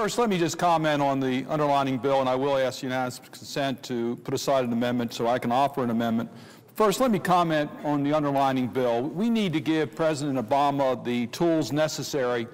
First, let me just comment on the underlining bill, and I will ask unanimous consent to put aside an amendment so I can offer an amendment. First, let me comment on the underlining bill. We need to give President Obama the tools necessary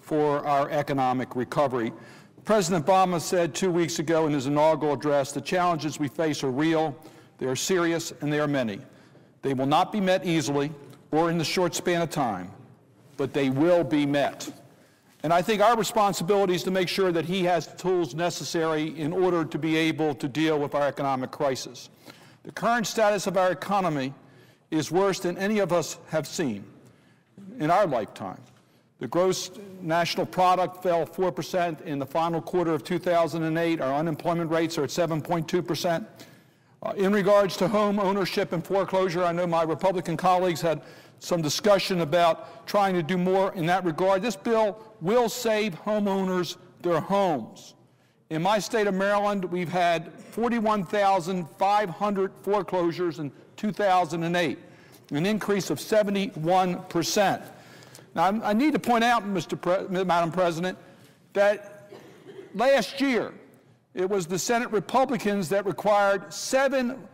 for our economic recovery. President Obama said two weeks ago in his inaugural address, the challenges we face are real, they are serious, and they are many. They will not be met easily or in the short span of time, but they will be met. And I think our responsibility is to make sure that he has the tools necessary in order to be able to deal with our economic crisis. The current status of our economy is worse than any of us have seen in our lifetime. The gross national product fell 4% in the final quarter of 2008. Our unemployment rates are at 7.2%. Uh, in regards to home ownership and foreclosure, I know my Republican colleagues had some discussion about trying to do more in that regard. This bill will save homeowners their homes. In my state of Maryland, we've had 41,500 foreclosures in 2008, an increase of 71%. Now, I need to point out, Mr. Pre Madam President, that last year it was the Senate Republicans that required seven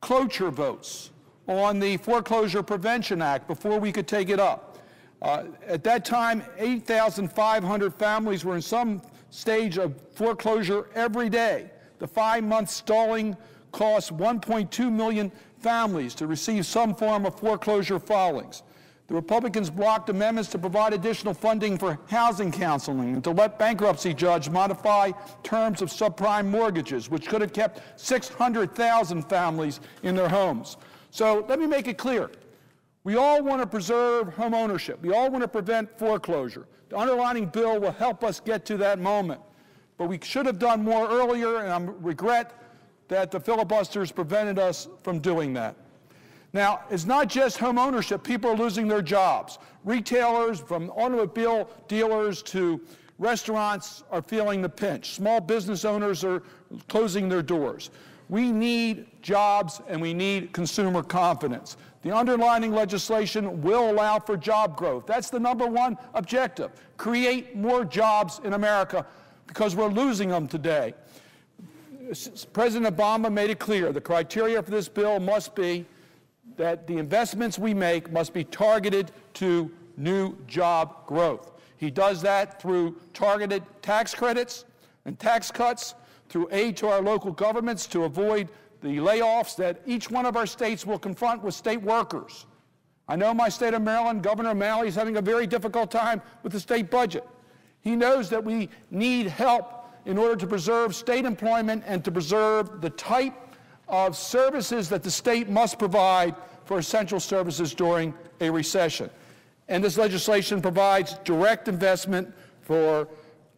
cloture votes on the Foreclosure Prevention Act before we could take it up. Uh, at that time, 8,500 families were in some stage of foreclosure every day. The five-month stalling cost 1.2 million families to receive some form of foreclosure filings. The Republicans blocked amendments to provide additional funding for housing counseling and to let bankruptcy judge modify terms of subprime mortgages, which could have kept 600,000 families in their homes. So let me make it clear. We all want to preserve home ownership. We all want to prevent foreclosure. The underlining bill will help us get to that moment. But we should have done more earlier, and I regret that the filibusters prevented us from doing that. Now, it's not just home ownership. People are losing their jobs. Retailers, from automobile dealers to restaurants, are feeling the pinch. Small business owners are closing their doors. We need jobs and we need consumer confidence. The underlining legislation will allow for job growth. That's the number one objective. Create more jobs in America because we're losing them today. President Obama made it clear the criteria for this bill must be that the investments we make must be targeted to new job growth. He does that through targeted tax credits and tax cuts, through aid to our local governments to avoid the layoffs that each one of our states will confront with state workers. I know my state of Maryland, Governor O'Malley is having a very difficult time with the state budget. He knows that we need help in order to preserve state employment and to preserve the type of services that the state must provide for essential services during a recession. And this legislation provides direct investment for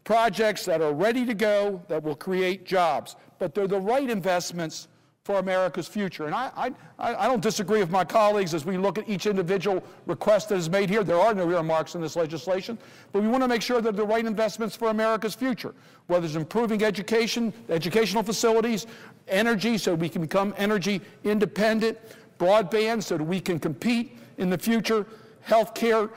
projects that are ready to go that will create jobs. But they're the right investments for America's future. And I, I, I don't disagree with my colleagues as we look at each individual request that is made here. There are no earmarks in this legislation, but we want to make sure that the right investments for America's future, whether it's improving education, educational facilities, energy so we can become energy independent, broadband so that we can compete in the future, health care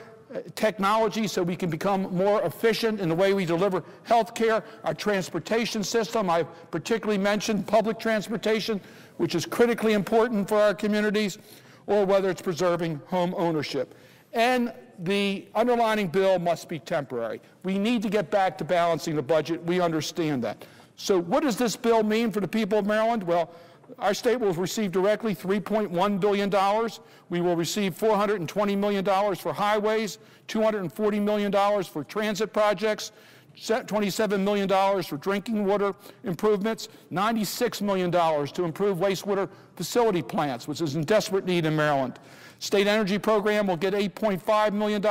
technology so we can become more efficient in the way we deliver health care, our transportation system. I particularly mentioned public transportation, which is critically important for our communities, or whether it's preserving home ownership. And the underlining bill must be temporary. We need to get back to balancing the budget. We understand that. So what does this bill mean for the people of Maryland? Well, our state will receive directly $3.1 billion. We will receive $420 million for highways, $240 million for transit projects, $27 million for drinking water improvements, $96 million to improve wastewater facility plants, which is in desperate need in Maryland. State Energy Program will get $8.5 million,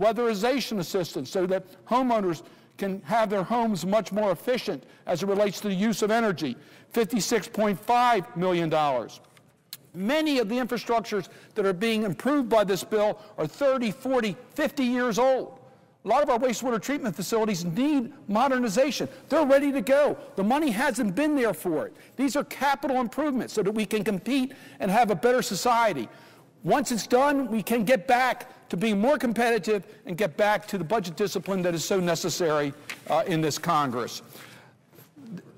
weatherization assistance so that homeowners can have their homes much more efficient as it relates to the use of energy. $56.5 million. Many of the infrastructures that are being improved by this bill are 30, 40, 50 years old. A lot of our wastewater treatment facilities need modernization. They're ready to go. The money hasn't been there for it. These are capital improvements so that we can compete and have a better society. Once it's done, we can get back to being more competitive and get back to the budget discipline that is so necessary uh, in this Congress.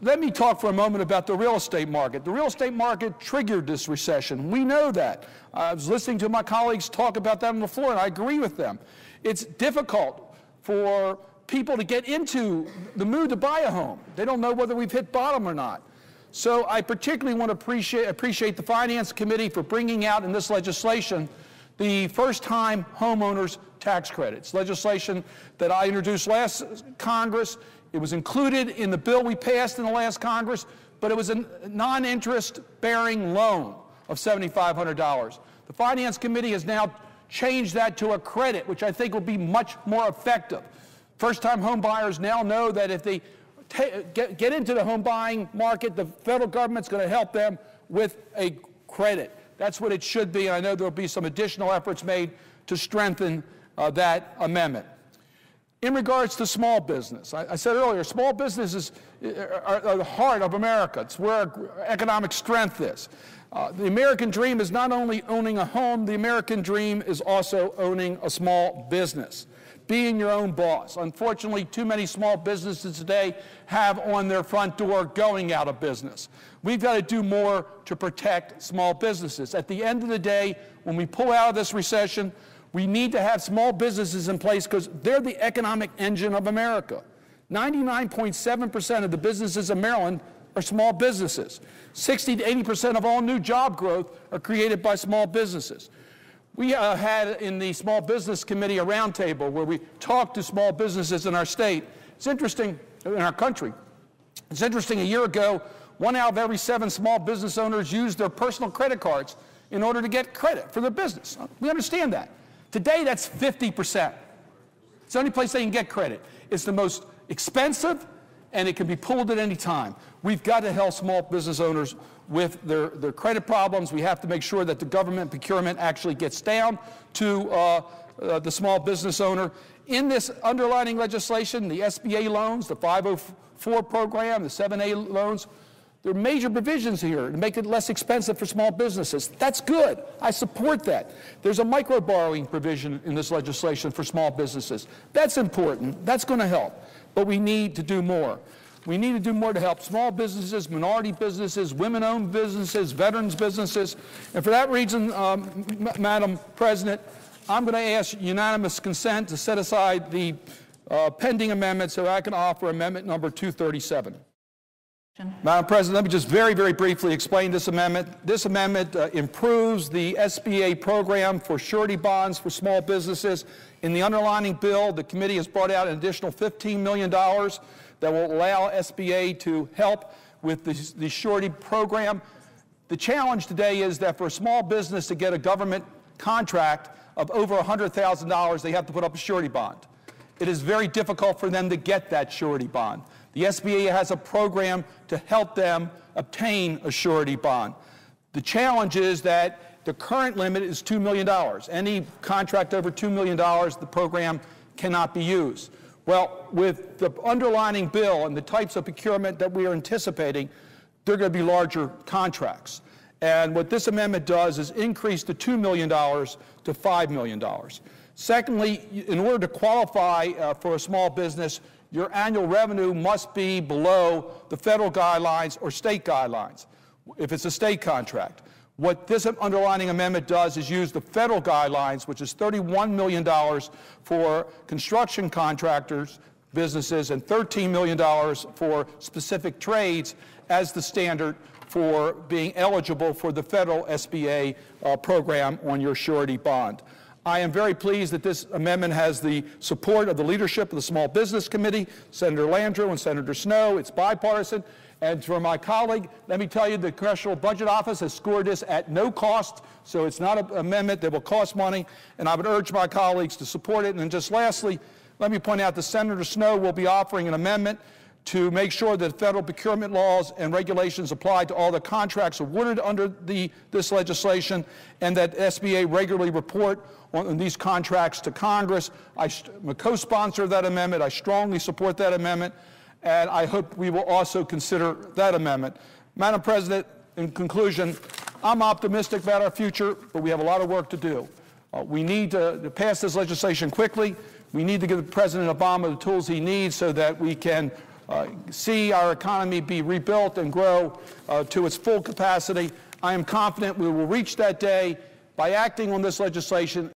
Let me talk for a moment about the real estate market. The real estate market triggered this recession. We know that. I was listening to my colleagues talk about that on the floor, and I agree with them. It's difficult for people to get into the mood to buy a home. They don't know whether we've hit bottom or not. So I particularly want to appreciate, appreciate the Finance Committee for bringing out in this legislation the first-time homeowners tax credits, legislation that I introduced last Congress. It was included in the bill we passed in the last Congress, but it was a non-interest bearing loan of $7,500. The Finance Committee has now changed that to a credit, which I think will be much more effective. First-time home buyers now know that if they get, get into the home buying market, the federal government's going to help them with a credit. That's what it should be, and I know there will be some additional efforts made to strengthen uh, that amendment. In regards to small business, I, I said earlier, small businesses uh, are, are, the heart of America. It's where economic strength is. Uh, the American dream is not only owning a home, the American dream is also owning a small business being your own boss. Unfortunately, too many small businesses today have on their front door going out of business. We've got to do more to protect small businesses. At the end of the day, when we pull out of this recession, we need to have small businesses in place because they're the economic engine of America. 99.7% of the businesses in Maryland are small businesses. 60 to 80% of all new job growth are created by small businesses. We uh, had in the Small Business Committee a roundtable where we talked to small businesses in our state. It's interesting, in our country. It's interesting, a year ago, one out of every seven small business owners used their personal credit cards in order to get credit for their business. We understand that. Today, that's 50%. It's the only place they can get credit. It's the most expensive, and it can be pulled at any time. We've got to help small business owners with their, their credit problems. We have to make sure that the government procurement actually gets down to uh, uh, the small business owner. In this underlining legislation, the SBA loans, the 504 program, the 7A loans, there are major provisions here to make it less expensive for small businesses. That's good. I support that. There's a micro borrowing provision in this legislation for small businesses. That's important. That's going to help. But we need to do more. We need to do more to help small businesses, minority businesses, women-owned businesses, veterans businesses. And for that reason, um, Madam President, I'm going to ask unanimous consent to set aside the uh, pending amendment so I can offer amendment number 237. Madam President, let me just very, very briefly explain this amendment. This amendment uh, improves the SBA program for surety bonds for small businesses. In the underlining bill, the committee has brought out an additional $15 million that will allow SBA to help with the, the surety program. The challenge today is that for a small business to get a government contract of over $100,000, they have to put up a surety bond. It is very difficult for them to get that surety bond. The SBA has a program to help them obtain a surety bond. The challenge is that the current limit is $2 million. Any contract over $2 million, the program cannot be used. Well, with the underlining bill and the types of procurement that we are anticipating, they're going to be larger contracts. And what this amendment does is increase the $2 million to $5 million. Secondly, in order to qualify uh, for a small business, your annual revenue must be below the federal guidelines or state guidelines if it's a state contract. What this underlining amendment does is use the federal guidelines, which is $31 million for construction contractors, businesses, and $13 million for specific trades as the standard for being eligible for the federal SBA uh, program on your surety bond. I am very pleased that this amendment has the support of the leadership of the Small Business Committee, Senator Landrieu and Senator Snowe. It's bipartisan. And for my colleague, let me tell you, the Congressional Budget Office has scored this at no cost, so it's not an amendment that will cost money, and I would urge my colleagues to support it. And then just lastly, let me point out that Senator Snowe will be offering an amendment to make sure that federal procurement laws and regulations apply to all the contracts awarded under the, this legislation and that SBA regularly report on, on these contracts to Congress. I, am a co-sponsor of that amendment. I strongly support that amendment and I hope we will also consider that amendment. Madam President, in conclusion, I'm optimistic about our future, but we have a lot of work to do. Uh, we need to, to pass this legislation quickly. We need to give President Obama the tools he needs so that we can uh, see our economy be rebuilt and grow uh, to its full capacity. I am confident we will reach that day by acting on this legislation